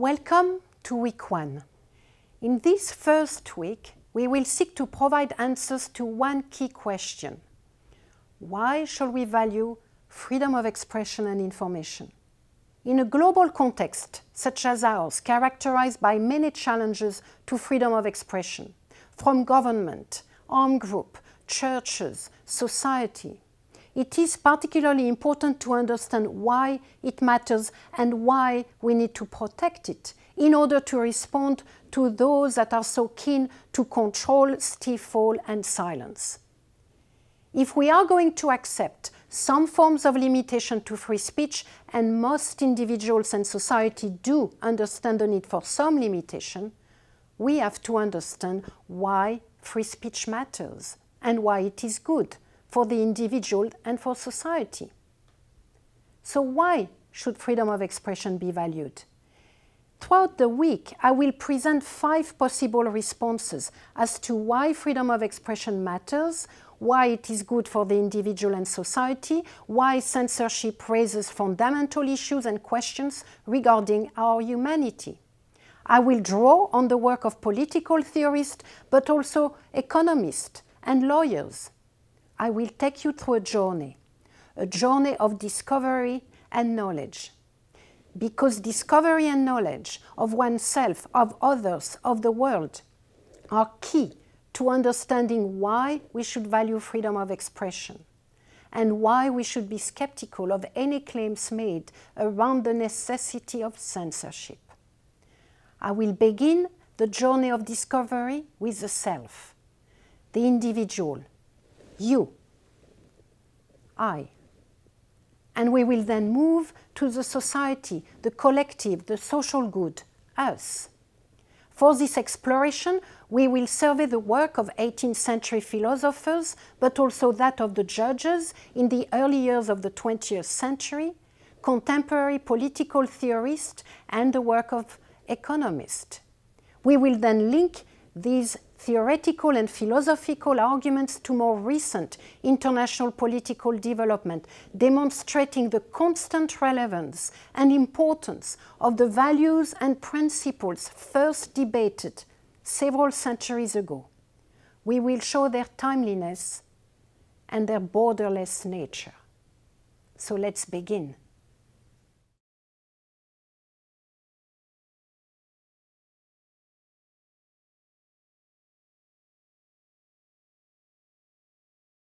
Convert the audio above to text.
Welcome to week one. In this first week, we will seek to provide answers to one key question Why shall we value freedom of expression and information? In a global context such as ours, characterized by many challenges to freedom of expression, from government, armed group, churches, society, it is particularly important to understand why it matters and why we need to protect it in order to respond to those that are so keen to control, stifle, and silence. If we are going to accept some forms of limitation to free speech, and most individuals and society do understand the need for some limitation, we have to understand why free speech matters and why it is good for the individual and for society. So, why should freedom of expression be valued? Throughout the week, I will present five possible responses as to why freedom of expression matters, why it is good for the individual and society, why censorship raises fundamental issues and questions regarding our humanity. I will draw on the work of political theorists, but also economists and lawyers. I will take you through a journey, a journey of discovery and knowledge. Because discovery and knowledge of oneself, of others, of the world are key to understanding why we should value freedom of expression and why we should be skeptical of any claims made around the necessity of censorship. I will begin the journey of discovery with the self, the individual, you, I. And we will then move to the society, the collective, the social good, us. For this exploration, we will survey the work of 18th century philosophers, but also that of the judges in the early years of the 20th century, contemporary political theorists, and the work of economists. We will then link these theoretical and philosophical arguments to more recent international political development, demonstrating the constant relevance and importance of the values and principles first debated several centuries ago. We will show their timeliness and their borderless nature. So let's begin.